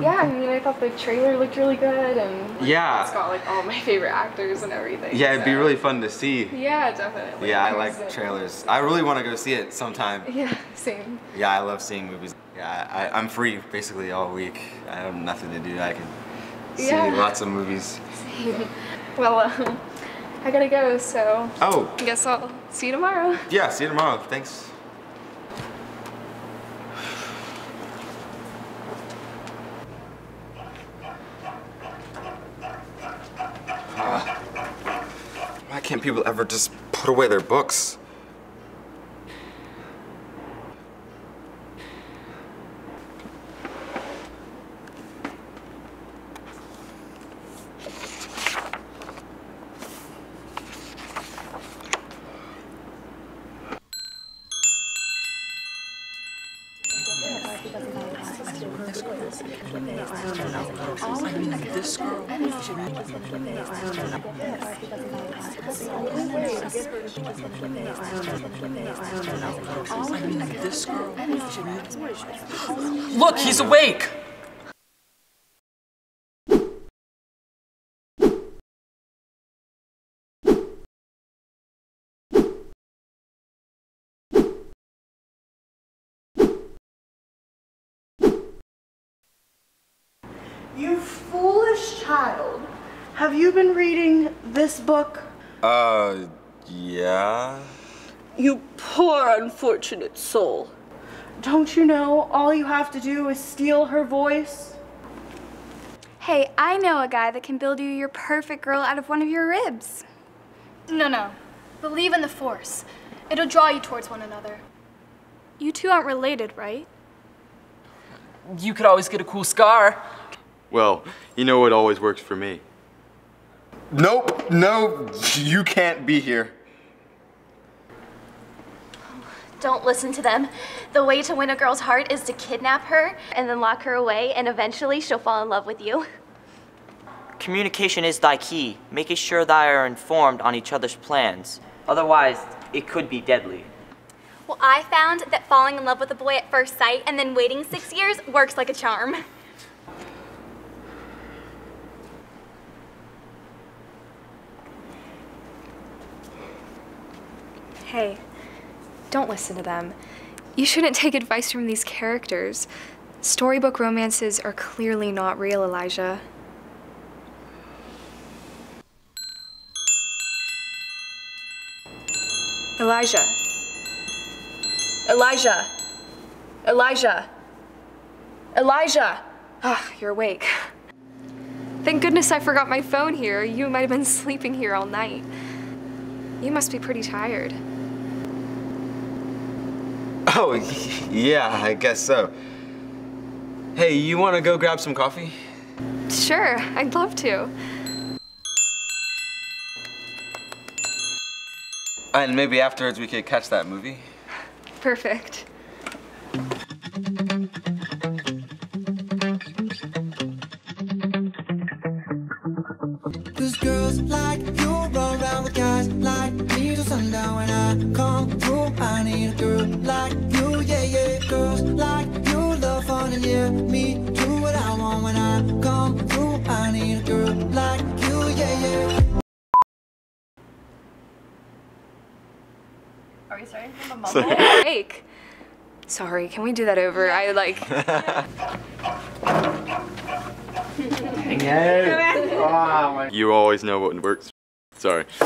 Yeah, I mean, I thought the trailer looked really good, and Yeah. it's got like all my favorite actors and everything. Yeah, it'd be really fun to see. Yeah, definitely. Yeah, I like trailers. I really want to go see it sometime. Yeah, same. Yeah, I love seeing movies. Yeah, I, I'm free basically all week. I have nothing to do. I can see Yeah. lots of movies. Well, um, I gotta go, so Oh, I guess I'll see you tomorrow. yeah, see you tomorrow. Thanks. Ah. Why can't people ever just put away their books? Look, he's awake! You foolish child. Have you been reading this book? Uh, yeah. You poor unfortunate soul. Don't you know all you have to do is steal her voice? Hey, I know a guy that can build you your perfect girl out of one of your ribs. No, no. Believe in the Force. It'll draw you towards one another. You two aren't related, right? You could always get a cool scar. Well, you know what always works for me. Nope, no, you can't be here. Don't listen to them. The way to win a girl's heart is to kidnap her and then lock her away, and eventually she'll fall in love with you. Communication is thy key, making sure they are informed on each other's plans. Otherwise, it could be deadly. Well, I found that falling in love with a boy at first sight and then waiting six years works like a charm. Hey, don't listen to them. You shouldn't take advice from these characters. Storybook romances are clearly not real, Elijah. Elijah. Elijah. Elijah. Elijah. Ah, you're awake. Thank goodness I forgot my phone here. You might have been sleeping here all night. You must be pretty tired. Oh, yeah, I guess so. Hey, you want to go grab some coffee? Sure, I'd love to. And maybe afterwards we could catch that movie. Perfect. Are we starting from a mumble? Fake. Sorry, can we do that over? I like. Oh, you always know what works. Sorry.